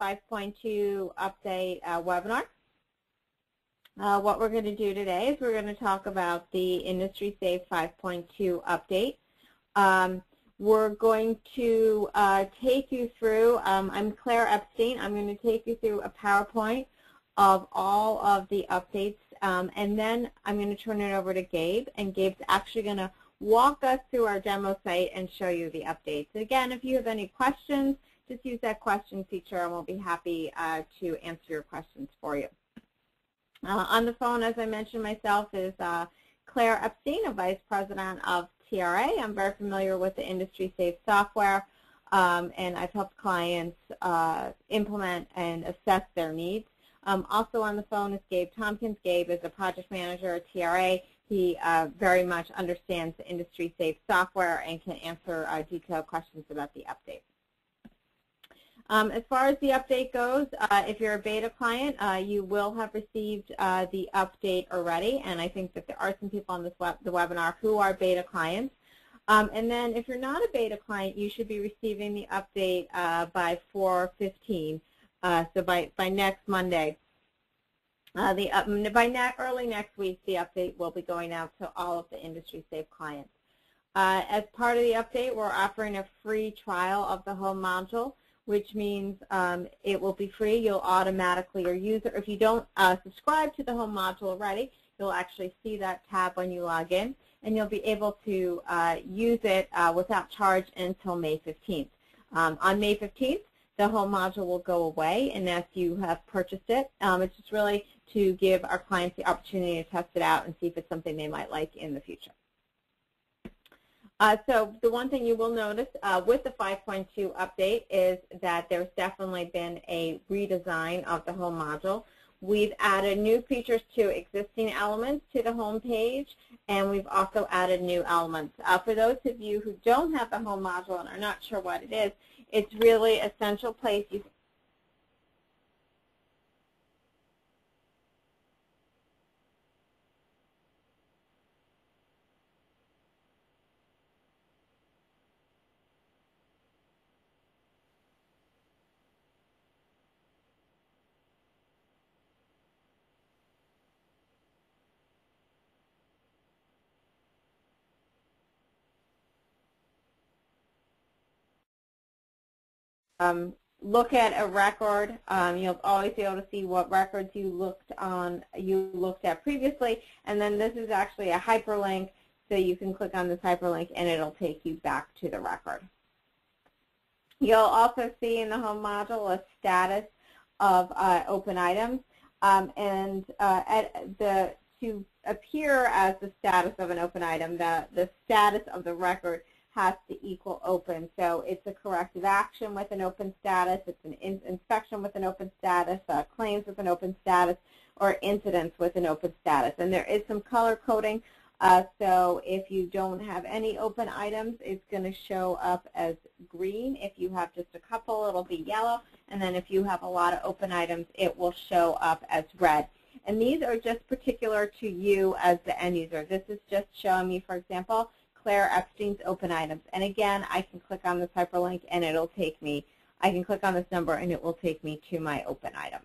5.2 update uh, webinar. Uh, what we're going to do today is we're going to talk about the IndustrySafe 5.2 update. Um, we're going to uh, take you through, um, I'm Claire Epstein, I'm going to take you through a PowerPoint of all of the updates um, and then I'm going to turn it over to Gabe and Gabe's actually going to walk us through our demo site and show you the updates. Again, if you have any questions, just use that question feature and we'll be happy uh, to answer your questions for you. Uh, on the phone, as I mentioned myself, is uh, Claire Epstein, a Vice President of TRA. I'm very familiar with the IndustrySafe software, um, and I've helped clients uh, implement and assess their needs. Um, also on the phone is Gabe Tompkins. Gabe is a project manager at TRA. He uh, very much understands the IndustrySafe software and can answer uh, detailed questions about the update. Um, as far as the update goes, uh, if you're a beta client, uh, you will have received uh, the update already, and I think that there are some people on this web, the webinar who are beta clients. Um, and then if you're not a beta client, you should be receiving the update uh, by 4.15, uh, so by, by next Monday. Uh, the, by ne early next week, the update will be going out to all of the IndustrySafe clients. as part of the update, we're offering a free trial of the home module which means um, it will be free. You'll automatically, or user, if you don't uh, subscribe to the home module already, you'll actually see that tab when you log in, and you'll be able to uh, use it uh, without charge until May 15th. Um, on May 15th, the home module will go away unless you have purchased it. Um, it's just really to give our clients the opportunity to test it out and see if it's something they might like in the future. Uh, so the one thing you will notice uh, with the 5.2 update is that there's definitely been a redesign of the home module. We've added new features to existing elements to the home page, and we've also added new elements. Uh, for those of you who don't have the home module and are not sure what it is, it's really a central place you um, look at a record. Um, you'll always be able to see what records you looked on you looked at previously, and then this is actually a hyperlink, so you can click on this hyperlink and it'll take you back to the record. You'll also see in the home module a status of uh, open items, um, and uh, at the to appear as the status of an open item, the, the status of the record has to equal open. So it's a corrective action with an open status, it's an in inspection with an open status, uh, claims with an open status, or incidents with an open status. And there is some color coding. Uh, so if you don't have any open items, it's going to show up as green. If you have just a couple, it'll be yellow. And then if you have a lot of open items, it will show up as red. And these are just particular to you as the end user. This is just showing me, for example, Claire Epstein's open items. And again, I can click on this hyperlink and it'll take me, I can click on this number and it will take me to my open item.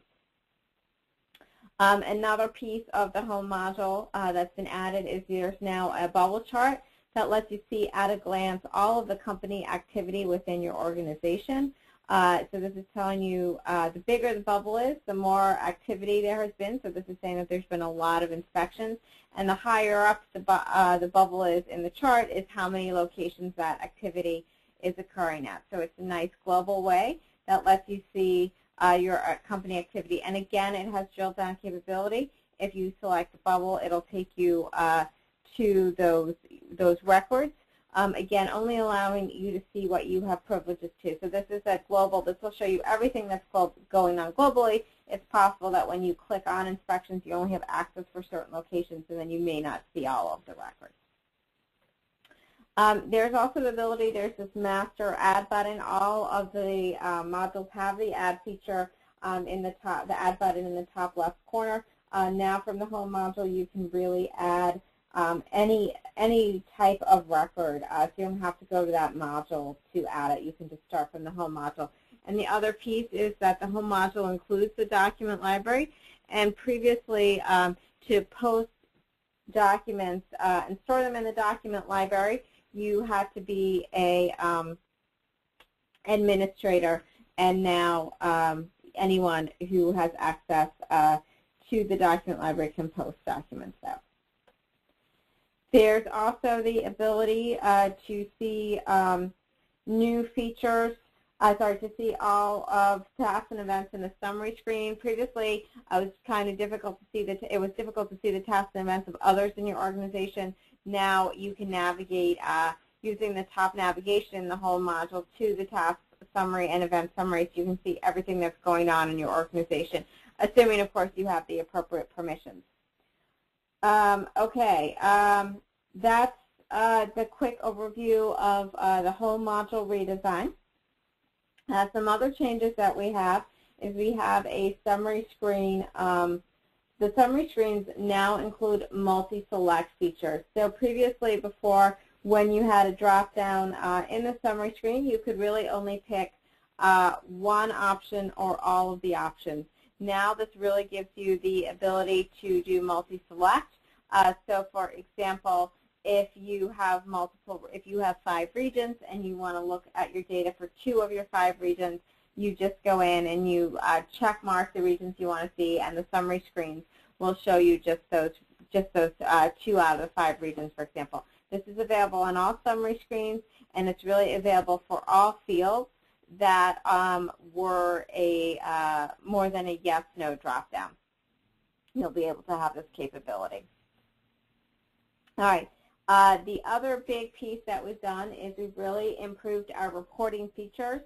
Um, another piece of the home module uh, that's been added is there's now a bubble chart that lets you see at a glance all of the company activity within your organization. Uh, so this is telling you uh, the bigger the bubble is, the more activity there has been. So this is saying that there's been a lot of inspections. And the higher up the, bu uh, the bubble is in the chart is how many locations that activity is occurring at. So it's a nice global way that lets you see uh, your uh, company activity. And again, it has drill down capability. If you select the bubble, it'll take you to those, those records um, again, only allowing you to see what you have privileges to. So this is a global. This will show you everything that's going on globally. It's possible that when you click on inspections, you only have access for certain locations, and then you may not see all of the records. Um, there's also the ability, there's this master add button. All of the uh, modules have the add feature um, in the top, the add button in the top left corner. Uh, now from the home module, you can really add um, any any type of record. Uh, so you don't have to go to that module to add it. You can just start from the home module. And the other piece is that the home module includes the document library. And previously, um, to post documents uh, and store them in the document library, you had to be a um, administrator. And now um, anyone who has access uh, to the document library can post documents there. There's also the ability uh, to see um, new features, uh, sorry, to see all of tasks and events in the summary screen. Previously, it was kind of difficult to see the, it was difficult to see the tasks and events of others in your organization. Now you can navigate uh, using the top navigation in the home module to the task summary and event summary so you can see everything that's going on in your organization, assuming, of course, you have the appropriate permissions. Um, okay, um, that's uh, the quick overview of uh, the home module redesign. Uh, some other changes that we have is we have a summary screen. Um, the summary screens now include multi-select features. So previously, before, when you had a drop-down uh, in the summary screen, you could really only pick uh, one option or all of the options. Now this really gives you the ability to do multi-select. Uh, so for example, if you have multiple, if you have five regions and you want to look at your data for two of your five regions, you just go in and you uh, check mark the regions you want to see, and the summary screens will show you just those, just those uh, two out of the five regions, for example. This is available on all summary screens, and it's really available for all fields that um, were a uh, more than a yes/no dropdown. You'll be able to have this capability. All right. Uh, the other big piece that was done is we've really improved our reporting features.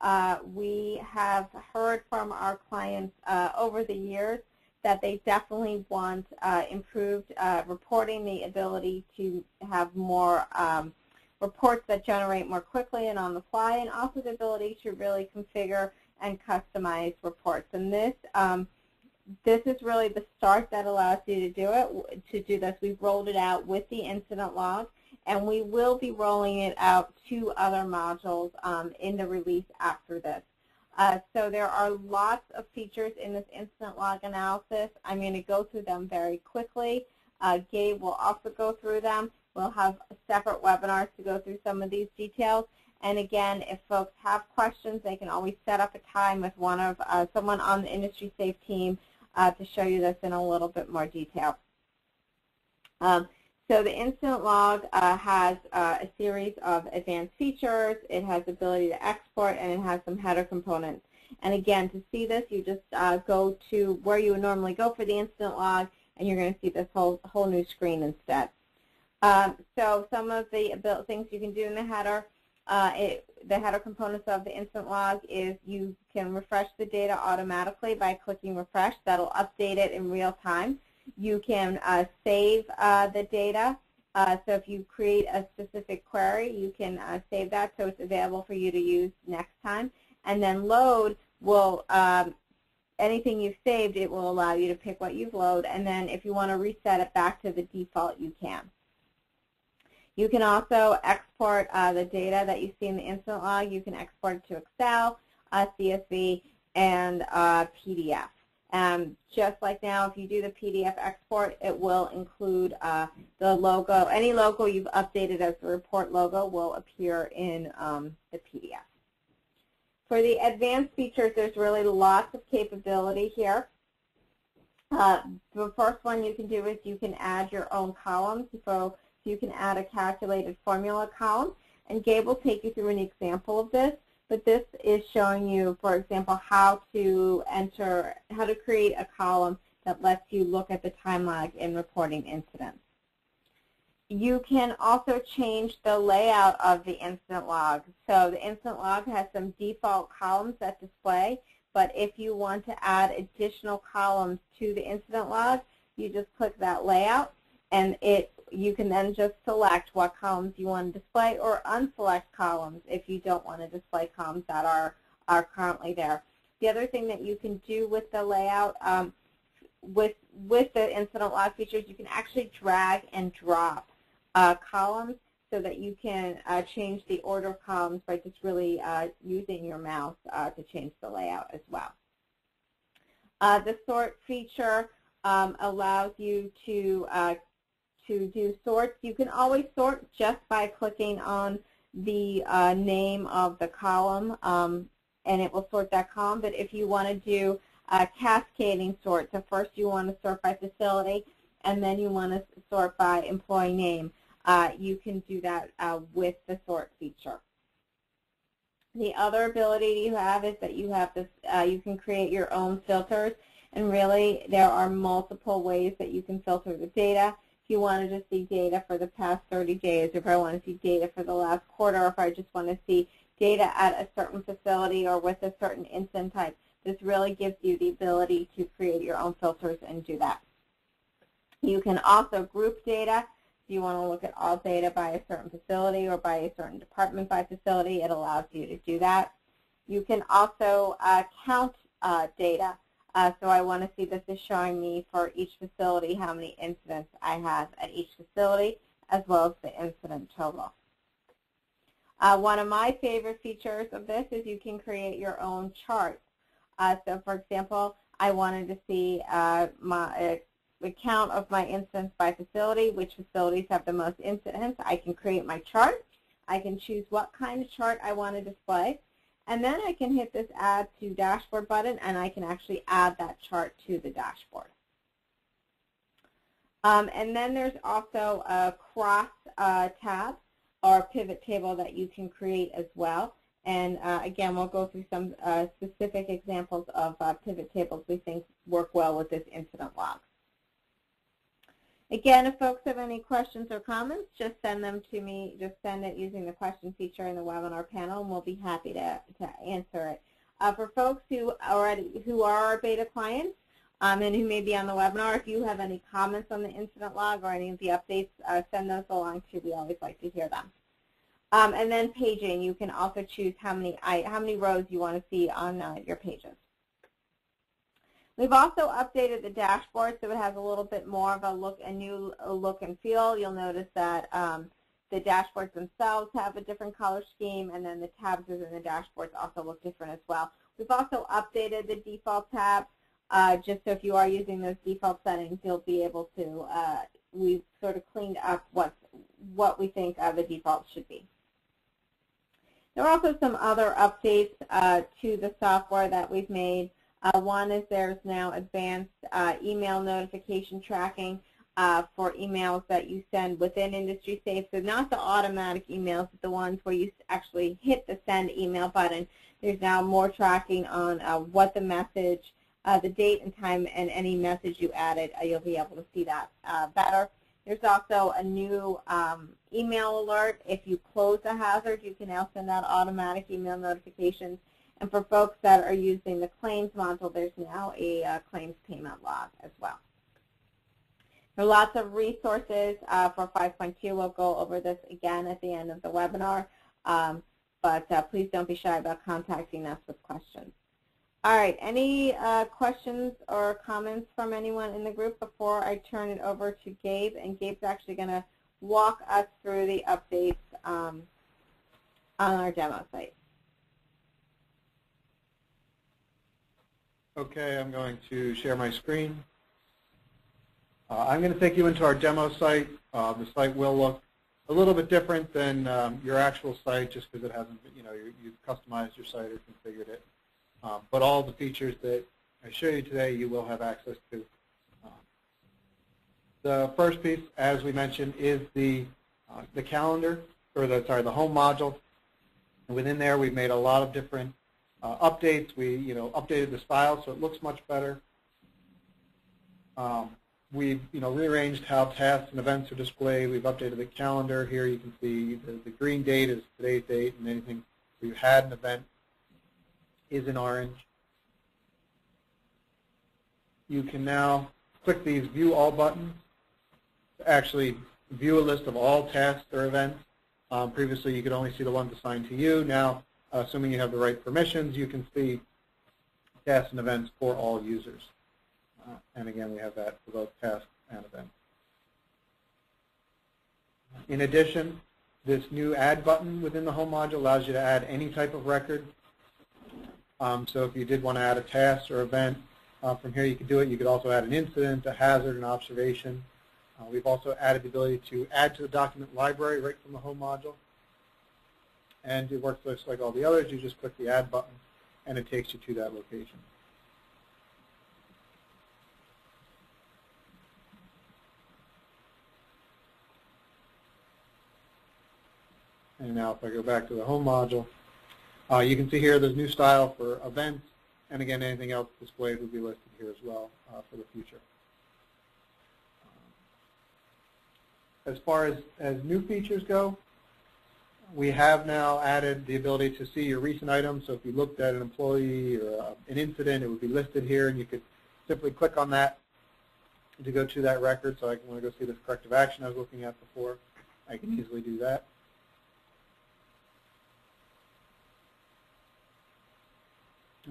Uh, we have heard from our clients uh, over the years that they definitely want uh, improved uh, reporting, the ability to have more um, reports that generate more quickly and on the fly, and also the ability to really configure and customize reports. And this um, this is really the start that allows you to do it, to do this. We've rolled it out with the incident log, and we will be rolling it out to other modules um, in the release after this. Uh, so there are lots of features in this incident log analysis. I'm going to go through them very quickly. Uh, Gabe will also go through them. We'll have separate webinars to go through some of these details. And again, if folks have questions, they can always set up a time with one of uh, someone on the IndustrySafe team uh, to show you this in a little bit more detail. Um, so the incident log uh, has uh, a series of advanced features. It has the ability to export, and it has some header components. And again, to see this, you just uh, go to where you would normally go for the incident log, and you're going to see this whole, whole new screen instead. Um, so some of the things you can do in the header, uh, it, the header components of the incident log is you can refresh the data automatically by clicking refresh. That'll update it in real time. You can uh, save uh, the data. Uh, so if you create a specific query, you can uh, save that so it's available for you to use next time. And then load will, um, anything you've saved, it will allow you to pick what you've loaded. And then if you want to reset it back to the default, you can. You can also export uh, the data that you see in the incident log. You can export it to Excel, uh, CSV, and uh, PDF. Um, just like now, if you do the PDF export, it will include uh, the logo. Any logo you've updated as the report logo will appear in um, the PDF. For the advanced features, there's really lots of capability here. The first one you can do is you can add your own columns. So you can add a calculated formula column. And Gabe will take you through an example of this. But this is showing you, for example, how to enter, how to create a column that lets you look at the time lag in reporting incidents. You can also change the layout of the incident log. So the incident log has some default columns that display, but if you want to add additional columns to the incident log, you just click that layout and it you can then just select what columns you want to display or unselect columns if you don't want to display columns that are, are currently there. The other thing that you can do with the layout, um, with, with the incident log features, you can actually drag and drop uh, columns so that you can uh, change the order of columns by just really uh, using your mouse uh, to change the layout as well. Uh, the sort feature um, allows you to uh, to do sorts. You can always sort just by clicking on the uh, name of the column, um, and it will sort that column. But if you want to do a cascading sort, so first you want to sort by facility, and then you want to sort by employee name, uh, you can do that uh, with the sort feature. The other ability you have is that you have this, uh, you can create your own filters, and really there are multiple ways that you can filter the data. If you wanted to see data for the past 30 days, if I want to see data for the last quarter, or if I just want to see data at a certain facility or with a certain incident type, this really gives you the ability to create your own filters and do that. You can also group data if you want to look at all data by a certain facility or by a certain department by facility, it allows you to do that. You can also uh, count uh, data. Uh, so I want to see this is showing me for each facility how many incidents I have at each facility, as well as the incident total. Uh, one of my favorite features of this is you can create your own charts. Uh, so for example, I wanted to see uh, my the count of my incidents by facility, which facilities have the most incidents. I can create my chart. I can choose what kind of chart I want to display. And then I can hit this Add to Dashboard button, and I can actually add that chart to the dashboard. Um, and then there's also a cross uh, tab or pivot table that you can create as well. And uh, again, we'll go through some uh, specific examples of uh, pivot tables we think work well with this incident log. Again, if folks have any questions or comments, just send them to me. Just send it using the question feature in the webinar panel, and we'll be happy to, to answer it. Uh, for folks who already who are our beta clients um, and who may be on the webinar, if you have any comments on the incident log or any of the updates, uh, send those along too. We always like to hear them. Um, and then paging, you can also choose how many how many rows you want to see on uh, your pages. We've also updated the dashboard so it has a little bit more of a look, a new look and feel. You'll notice that um, the dashboards themselves have a different color scheme, and then the tabs within the dashboards also look different as well. We've also updated the default tabs, uh, just so if you are using those default settings, you'll be able to. Uh, we've sort of cleaned up what what we think uh, the defaults should be. There are also some other updates uh, to the software that we've made. Uh, one is there's now advanced uh, email notification tracking uh, for emails that you send within IndustrySafe. So not the automatic emails, but the ones where you actually hit the send email button. There's now more tracking on uh, what the message, uh, the date and time, and any message you added. Uh, you'll be able to see that better. There's also a new um, email alert. If you close a hazard, you can now send out automatic email notifications and for folks that are using the claims module, there's now a uh, claims payment log as well. There are lots of resources uh, for 5.2. We'll go over this again at the end of the webinar, um, but uh, please don't be shy about contacting us with questions. All right, any uh, questions or comments from anyone in the group before I turn it over to Gabe? And Gabe's actually going to walk us through the updates um, on our demo site. Okay, I'm going to share my screen. Uh, I'm going to take you into our demo site. Uh, the site will look a little bit different than um, your actual site just because it hasn't, you know, you, have customized your site or configured it. Um, but all the features that I show you today, you will have access to. Um, the first piece, as we mentioned, is the uh, the calendar, or the sorry, the home module. And within there, we've made a lot of different uh, updates. We, you know, updated the style so it looks much better. Um, we've, you know, rearranged how tasks and events are displayed. We've updated the calendar. Here you can see the, the green date is today's date, and anything we've had an event is in orange. You can now click these View All buttons to actually view a list of all tasks or events. Um, previously, you could only see the ones assigned to you. Now, assuming you have the right permissions, you can see tasks and events for all users. Uh, and again, we have that for both tasks and events. In addition, This new add button within the home module allows you to add any type of record. Um, so if you did want to add a task or event uh, from here, you could do it. You could also add an incident, a hazard, an observation. Uh, we've also added the ability to add to the document library right from the home module. And it works just like all the others. You just click the add button and it takes you to that location. And now if I go back to the home module, uh, you can see here there's new style for events, and again, anything else displayed will be listed here as well uh, for the future. As far as, as new features go, we have now added the ability to see your recent items. So if you looked at an employee or uh, an incident, it would be listed here, and you could simply click on that to go to that record. So I can want to go see this corrective action I was looking at before. I can easily do that.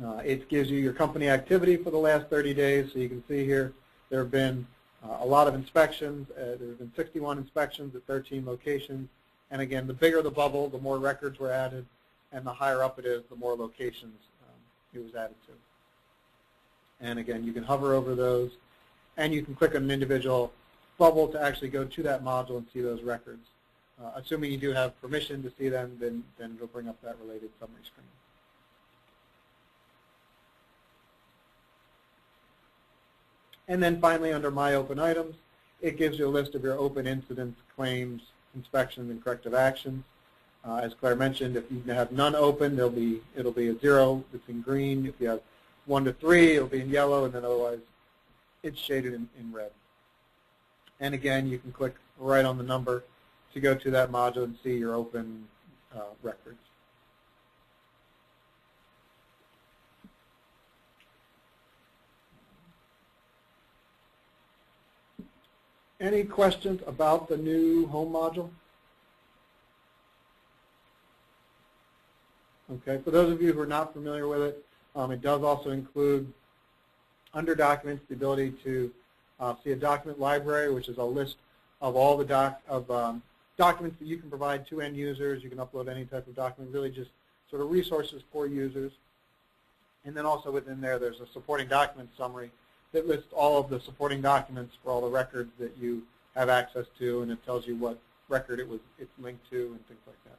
Uh, it gives you your company activity for the last 30 days, so you can see here there have been uh, a lot of inspections. Uh, there have been 61 inspections at 13 locations. And again, the bigger the bubble, the more records were added, and the higher up it is, the more locations um, it was added to. And again, you can hover over those, and you can click on an individual bubble to actually go to that module and see those records. Uh, assuming you do have permission to see them, then, then it'll bring up that related summary screen. And then finally, under My Open Items, it gives you a list of your open incidents, claims, inspections, and corrective actions. Uh, as Claire mentioned, if you have none open, there'll be it'll be a zero. It's in green. If you have one to three, it'll be in yellow, and then otherwise, it's shaded in, in red. And again, you can click right on the number to go to that module and see your open uh, records. Any questions about the new home module? Okay, for those of you who are not familiar with it, um, it does also include under documents the ability to uh, see a document library, which is a list of all the doc of um, documents that you can provide to end users. You can upload any type of document, really just sort of resources for users. And then also within there, there's a supporting document summary that lists all of the supporting documents for all the records that you have access to, and it tells you what record it was it's linked to and things like that.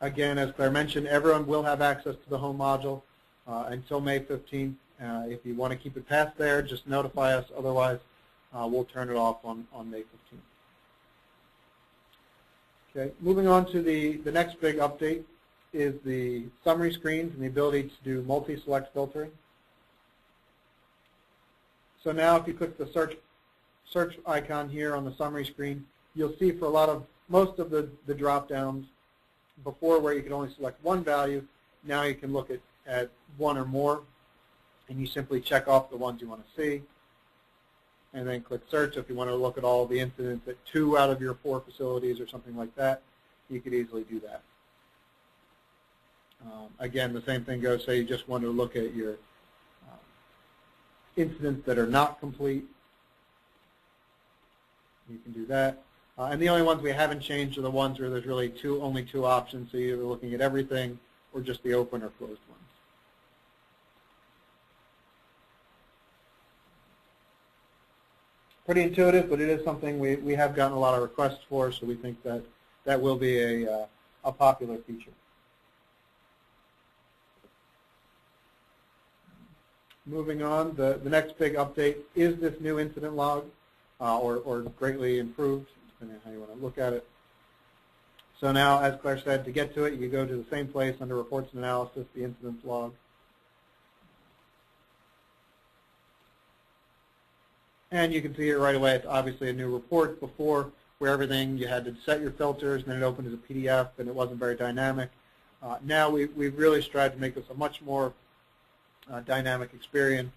Again, as Claire mentioned, everyone will have access to the home module uh, until May 15th. Uh, if you want to keep it past there, just notify us. Otherwise, uh, we'll turn it off on, on May 15th. Okay, moving on to the, the next big update is the summary screens and the ability to do multi-select filtering. So now if you click the search search icon here on the summary screen, you'll see for a lot of most of the, the drop downs before where you could only select one value, now you can look at, at one or more and you simply check off the ones you want to see and then click search. If you want to look at all the incidents at two out of your four facilities or something like that, you could easily do that. Um, again, the same thing goes, say you just want to look at your uh, incidents that are not complete. You can do that. Uh, and the only ones we haven't changed are the ones where there's really two, only two options. So you're either looking at everything or just the open or closed ones. Pretty intuitive, but it is something we, we have gotten a lot of requests for, so we think that that will be a, uh, a popular feature. Moving on, the, the next big update is this new incident log, uh, or, or greatly improved, depending on how you want to look at it. So now, as Claire said, to get to it, you go to the same place under Reports and Analysis, the incidents log. And you can see it right away. It's obviously a new report before where everything, you had to set your filters, and then it opened as a PDF, and it wasn't very dynamic. Uh, now we, we've really strived to make this a much more dynamic experience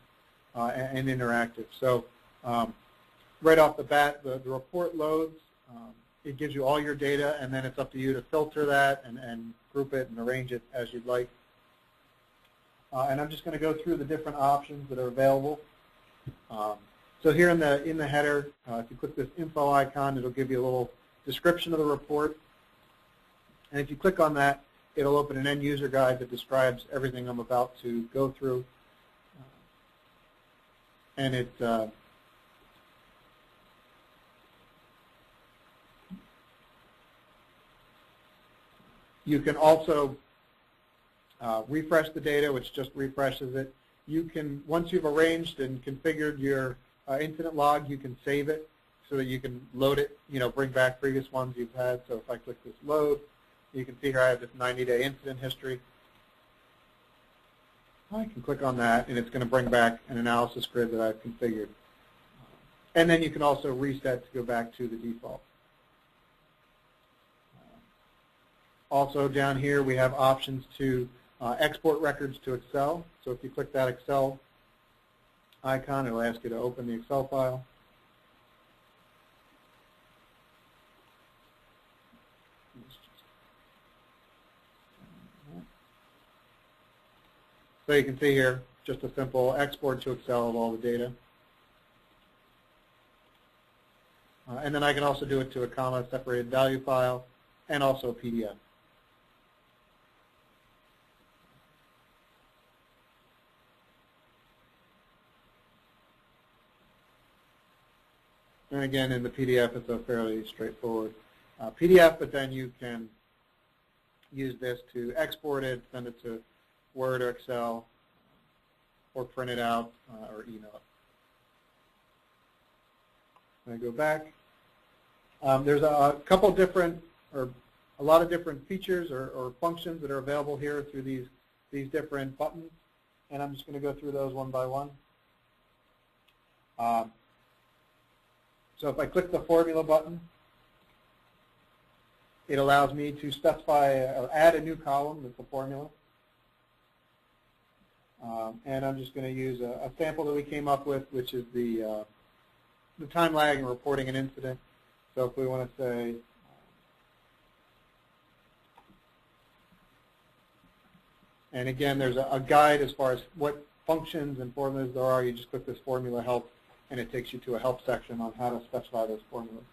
uh, and, and, interactive. So um, right off the bat, the, the report loads. Um, it gives you all your data, and then it's up to you to filter that and, and group it and arrange it as you'd like. Uh, and I'm just going to go through the different options that are available. Um, So here in the in the header, uh, if you click this info icon, it'll give you a little description of the report. And if you click on that, it'll open an end user guide that describes everything I'm about to go through. Uh, and it uh, you can also uh, refresh the data, which just refreshes it. You can, once you've arranged and configured your uh, incident log, you can save it so that you can load it, you know, bring back previous ones you've had. So if I click this load, you can see here I have this 90-day incident history. I can click on that, and it's going to bring back an analysis grid that I've configured. And then you can also reset to go back to the default. Also down here we have options to uh, export records to Excel. So if you click that Excel icon, it will ask you to open the Excel file. So you can see here, just a simple export to Excel of all the data. Uh, and then I can also do it to a comma separated value file and also a PDF. And again, in the PDF, it's a fairly straightforward uh, PDF, but then you can use this to export it, send it to Word or Excel, or print it out uh, or email it. I go back. Um, there's a, a, couple different, or a lot of different features or, or, functions that are available here through these these different buttons, and I'm just going to go through those one by one. Um, so if I click the formula button, it allows me to specify or add a new column with the formula. Um, and I'm just going to use a, a, sample that we came up with, which is the, uh, the time lag in reporting an incident. So if we want to say, and again, there's a, a guide as far as what functions and formulas there are. You just click this formula help and it takes you to a help section on how to specify those formulas.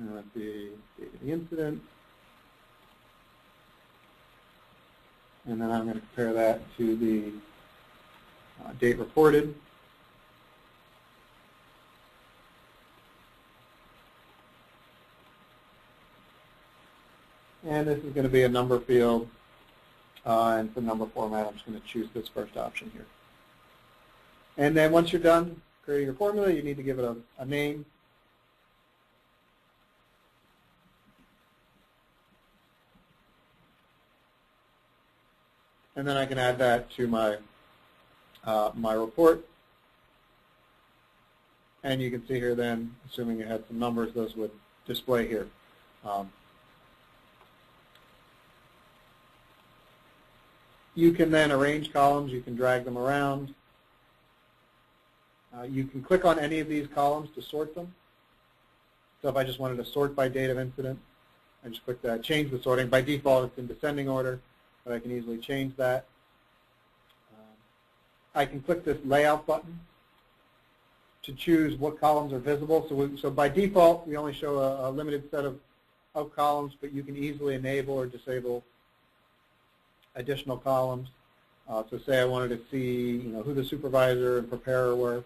The date of the incident. And then I'm going to compare that to the uh, date reported. And this is going to be a number field. Uh, and for number format, I'm just going to choose this first option here. And then once you're done creating your formula, you need to give it a, a name. And then I can add that to my, uh, my report. And you can see here then, assuming it had some numbers, those would display here. Um, You can then arrange columns. You can drag them around. Uh, you can click on any of these columns to sort them. So if I just wanted to sort by date of incident, I just click that, change the sorting. By default, it's in descending order, but I can easily change that. Um, I can click this layout button to choose what columns are visible. So, we, so by default, we only show a, a limited set of, of columns, but you can easily enable or disable additional columns. Uh, so say I wanted to see, you know, who the supervisor and preparer were.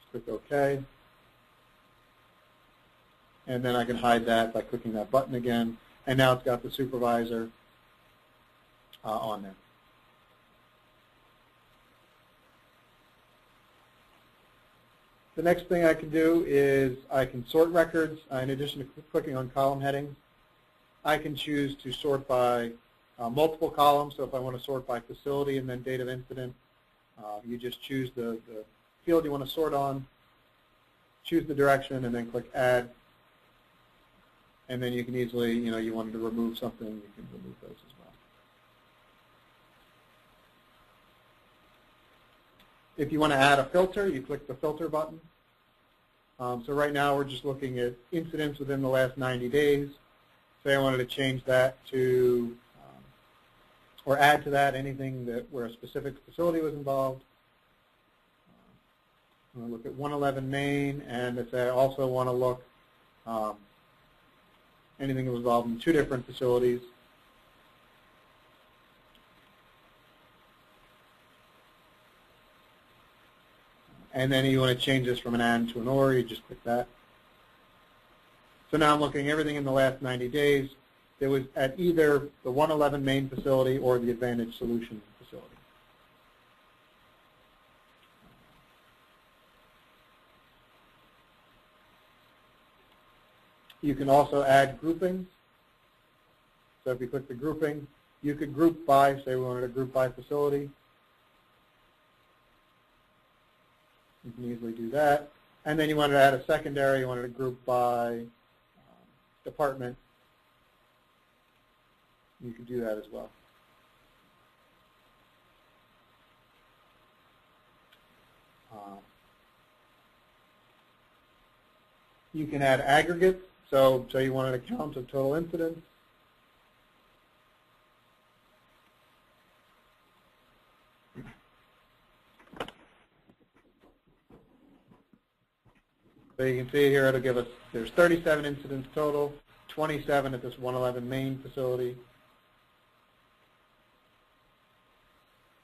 Just click OK. And then I can hide that by clicking that button again. And now it's got the supervisor uh, on there. The next thing I can do is I can sort records uh, in addition to clicking on column headings. I can choose to sort by uh, multiple columns. So if I want to sort by facility and then date of incident, uh, you just choose the, the, field you want to sort on, choose the direction, and then click Add. And then you can easily, you know, you wanted to remove something, you can remove those as well. If you want to add a filter, you click the filter button. Um, so right now we're just looking at incidents within the last 90 days. Say I wanted to change that to, um, or add to that anything that where a specific facility was involved. I'm going to look at 111 Main, and if I also want to look um, anything involved in two different facilities. And then you want to change this from an and to an or, you just click that. So now I'm looking at everything in the last 90 days that was at either the 111 Main facility or the Advantage Solutions facility. You can also add groupings. So if you click the grouping, you could group by, say we wanted to group by facility. You can easily do that. And then you wanted to add a secondary, you wanted to group by um, department. You could do that as well. Um, you can add aggregates. So, so you want an account of total incidents. So you can see here it'll give us, there's 37 incidents total, 27 at this 111 Main facility,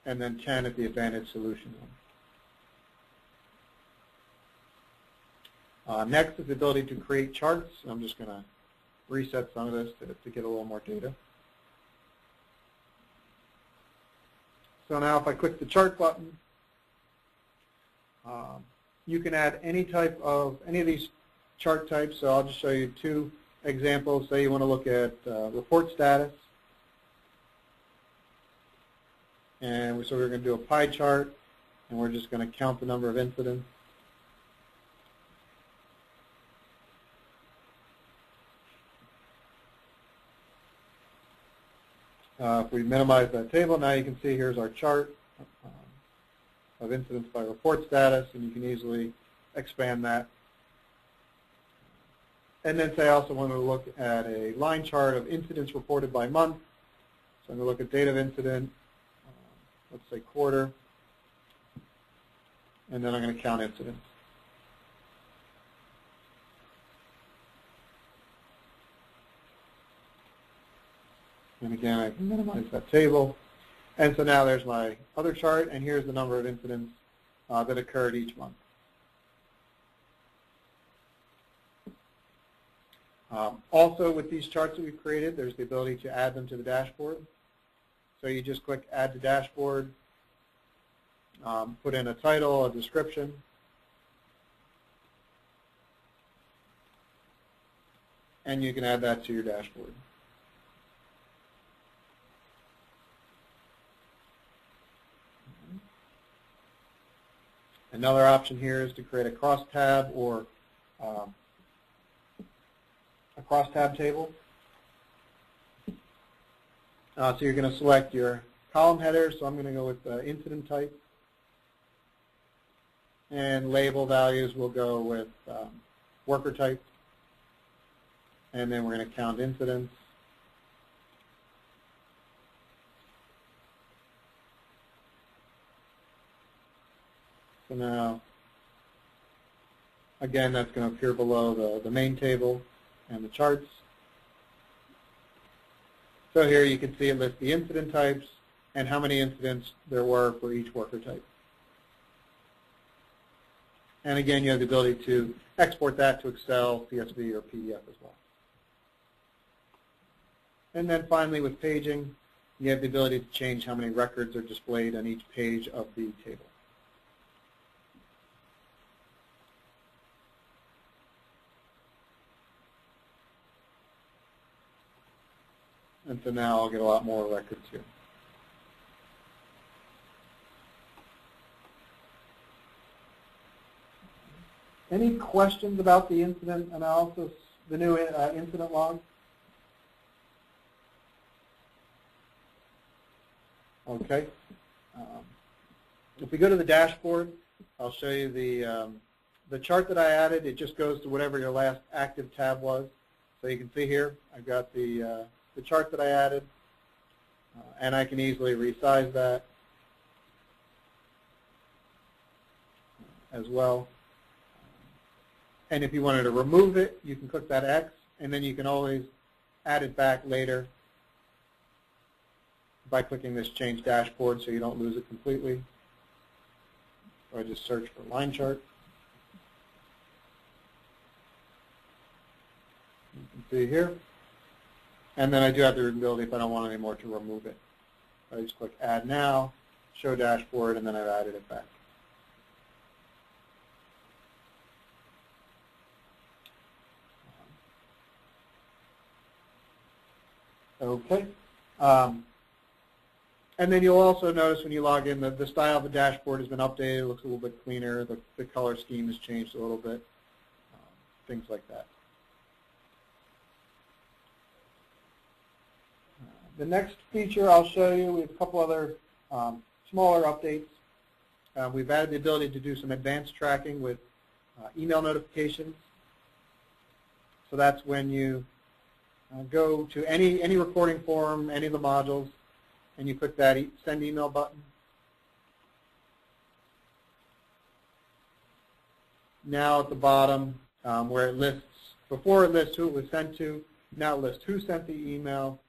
and then 10 at the Advantage Solution one. Uh, next is the ability to create charts. I'm just going to reset some of this to, to get a little more data. So now if I click the chart button, um, you can add any type of, any of these chart types. So I'll just show you two examples. Say you want to look at uh, report status. And so we're going to do a pie chart, and we're just going to count the number of incidents. Uh, if we minimize that table, now you can see here's our chart um, of incidents by report status, and you can easily expand that. And then say I also want to look at a line chart of incidents reported by month. So I'm going to look at date of incident, uh, let's say quarter, and then I'm going to count incidents. And again, I minimize that table. And so now there's my other chart, and here's the number of incidents uh, that occurred each month. Um, also, with these charts that we've created, there's the ability to add them to the dashboard. So you just click Add to Dashboard, um, put in a title, a description, and you can add that to your dashboard. Another option here is to create a crosstab or um, a crosstab table. Uh, so you're going to select your column header. So I'm going to go with uh, incident type. And label values will go with um, worker type. And then we're going to count incidents. So now, uh, again, that's going to appear below the, the main table and the charts. So here you can see it lists the incident types and how many incidents there were for each worker type. And again, you have the ability to export that to Excel, CSV, or PDF as well. And then finally, with paging, you have the ability to change how many records are displayed on each page of the table. And so now I'll get a lot more records here. Any questions about the incident analysis, the new uh, incident log? Okay. Um, if we go to the dashboard, I'll show you the, um, the chart that I added, it just goes to whatever your last active tab was. So you can see here, I've got the, uh, the chart that I added, uh, and I can easily resize that as well. And if you wanted to remove it, you can click that X, and then you can always add it back later by clicking this Change Dashboard so you don't lose it completely. Or just search for line chart. You can see here. And then I do have the ability, if I don't want anymore, to remove it. I just click Add Now, Show Dashboard, and then I've added it back. Okay. Um, and then you'll also notice when you log in that the style of the dashboard has been updated. It looks a little bit cleaner. The, the color scheme has changed a little bit. Um, things like that. The next feature I'll show you, we have a couple other um, smaller updates. Uh, we've added the ability to do some advanced tracking with uh, email notifications. So that's when you uh, go to any, any recording form, any of the modules, and you click that e send email button. Now at the bottom um, where it lists, before it lists who it was sent to, now it lists who sent the email,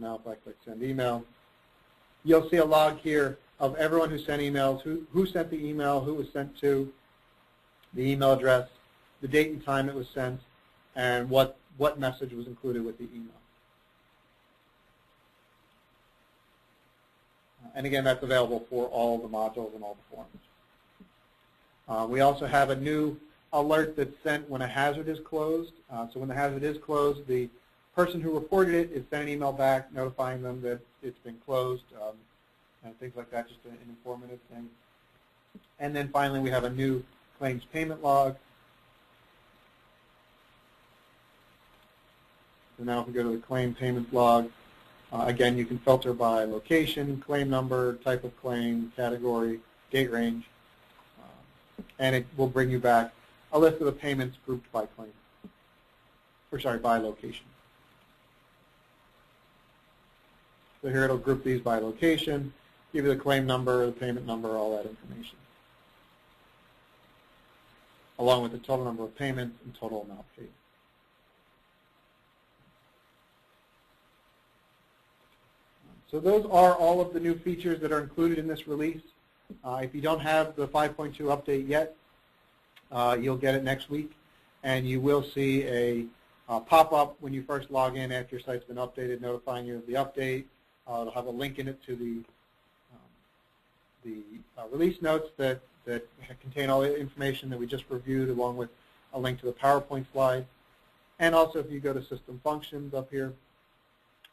Now if I click send email, you'll see a log here of everyone who sent emails, who, who sent the email, who was sent to, the email address, the date and time it was sent, and what, what message was included with the email. And again, that's available for all the modules and all the forms. Uh, we also have a new alert that's sent when a hazard is closed. Uh, so when the hazard is closed, the person who reported it is sent an email back notifying them that it's been closed um, and things like that, just an informative thing. And then finally, we have a new claims payment log. So now if we go to the claim payment log, uh, again, you can filter by location, claim number, type of claim, category, date range, uh, and it will bring you back a list of the payments grouped by claim, or sorry, by location. So here it'll group these by location, give you the claim number, the payment number, all that information along with the total number of payments and total amount paid. So those are all of the new features that are included in this release. Uh, if you don't have the 5.2 update yet, uh, you'll get it next week, and you will see a uh, pop-up when you first log in after your site's been updated, notifying you of the update. Uh, it'll have a link in it to the um, the uh, release notes that that contain all the information that we just reviewed along with a link to the PowerPoint slide. And also if you go to System Functions up here,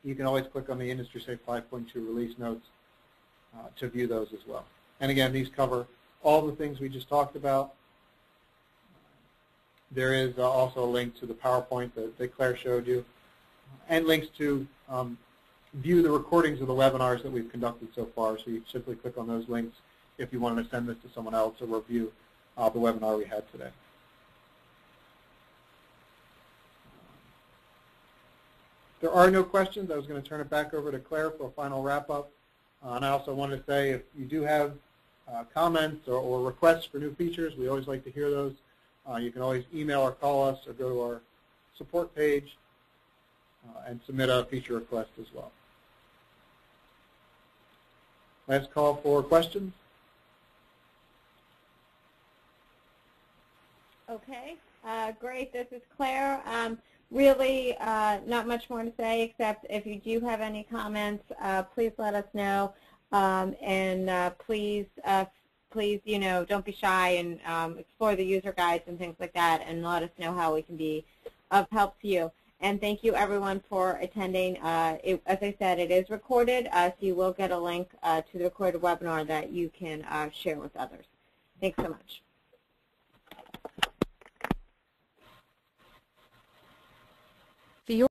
you can always click on the IndustrySafe 5.2 release notes uh, to view those as well. And again, these cover all the things we just talked about. There is uh, also a link to the PowerPoint that, that Claire showed you, and links to um, view the recordings of the webinars that we've conducted so far. So you simply click on those links if you wanted to send this to someone else or review uh, the webinar we had today. There are no questions. I was going to turn it back over to Claire for a final wrap-up. Uh, and I also wanted to say if you do have uh, comments or, or, requests for new features, we always like to hear those. Uh, you can always email or call us or go to our support page uh, and submit a feature request as well. Last call for questions. Okay, uh, great. This is Claire. Um, really, uh, not much more to say except if you do have any comments, uh, please let us know. Um, and uh, please, uh, please, you know, don't be shy and um, explore the user guides and things like that, and let us know how we can be of help to you. And thank you, everyone, for attending. Uh, it, as I said, it is recorded, uh, so you will get a link uh, to the recorded webinar that you can uh, share with others. Thanks so much.